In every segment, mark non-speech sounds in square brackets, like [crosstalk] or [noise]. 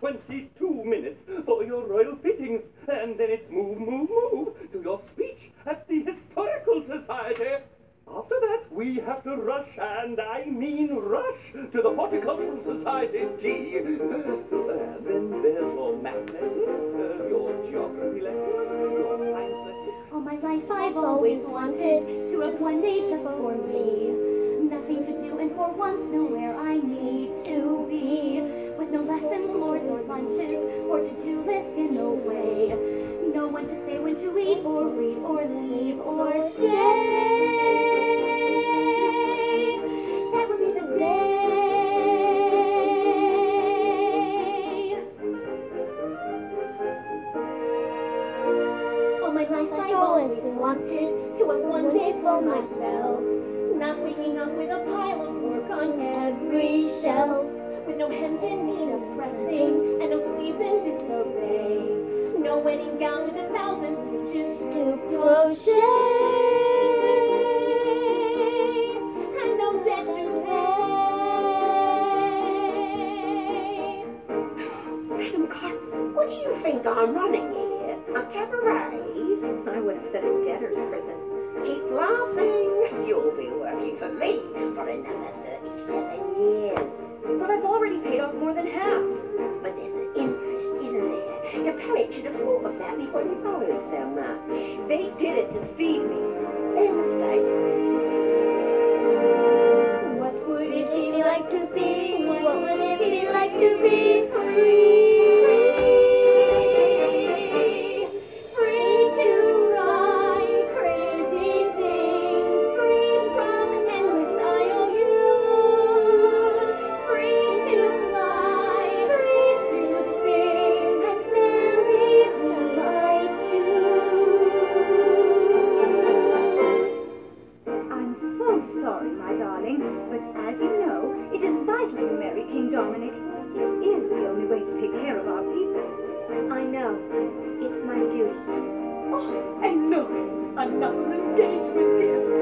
22 minutes for your royal fitting, and then it's move, move, move to your speech at the Historical Society. After that, we have to rush, and I mean rush, to the Horticultural Society tea. Uh, then there's your math lessons, uh, your geography lessons, your science lessons. All my life I've always wanted to have one day just for me. Nothing to do and for once nowhere I need to be. With no lessons, lords, or lunches, or to-do list in the way. No one to say when to eat or read or leave or stay. That would be the day. All my life I've always wanted to have one day for myself. Not waking up with a pile of work on every shelf. With no hems need of pressing and no sleeves in disarray. No wedding gown with a thousand stitches to crochet. And no debt to pay. [gasps] Madam Carp, what do you think I'm running here? A cabaret? I would have said a debtor's prison. Keep laughing. You'll be working for me for another 37 years. But I've already paid off more than half. But there's an interest, isn't there? Your parents should have thought of that before they borrowed so much. They did it to feed me. Their mistake. Dominic. It is the only way to take care of our people. I know. It's my duty. Oh, and look, another engagement gift.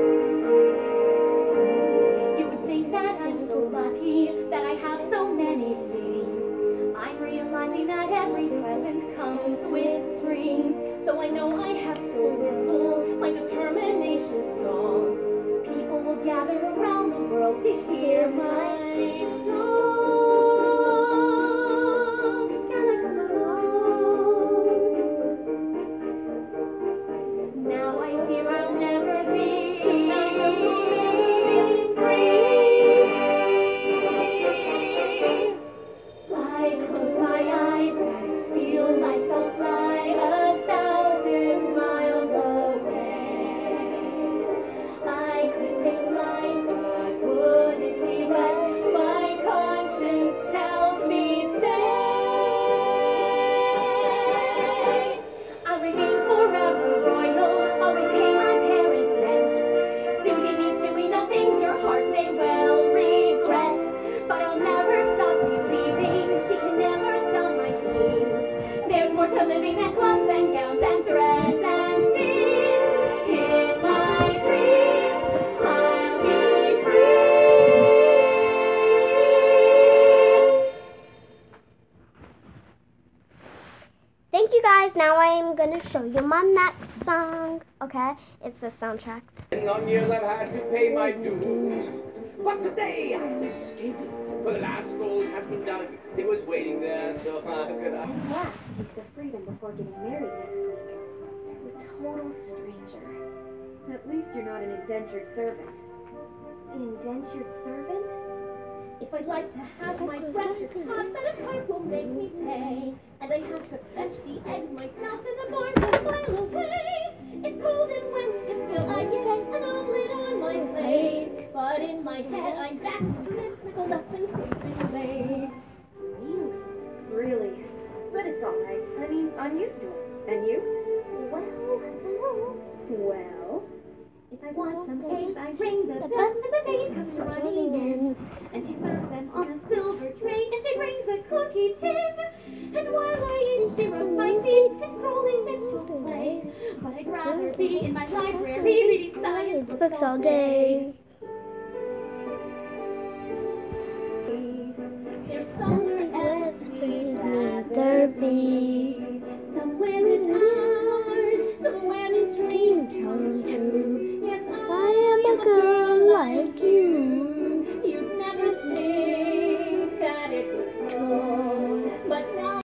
You would think that I'm so lucky that I have so many things. I'm realizing that every present comes with strings. So I know I have so little, my determination strong. People will gather around the world to hear my song. Guys. Now I am going to show you my next song. Okay? It's a soundtrack. Many long years I've had to pay my dues. But today I am escaping. For the last gold has been dug. It was waiting there, so I could I. Last taste of freedom before getting married next week. To a total stranger. At least you're not an indentured servant. Indentured servant? If I'd like to have my breakfast hot, then a cart will make me pay. And I have to fetch the eggs myself in the barn a mile away. It's cold and wet, and still I get an omelet on my plate. But in my head, I'm back with the eggs snuggled up and sleeping late. Really? Really? But it's alright. I mean, I'm used to it. And you? Well, I want some eggs. I ring the bell, and the maid comes running in. And she serves them on a silver tray, and she brings a cookie tin. And while I in, she rubs my feet, and strolling minstrels play. But I'd rather be in my library reading science books all day. Somewhere in ours, somewhere in dreams come true. I you.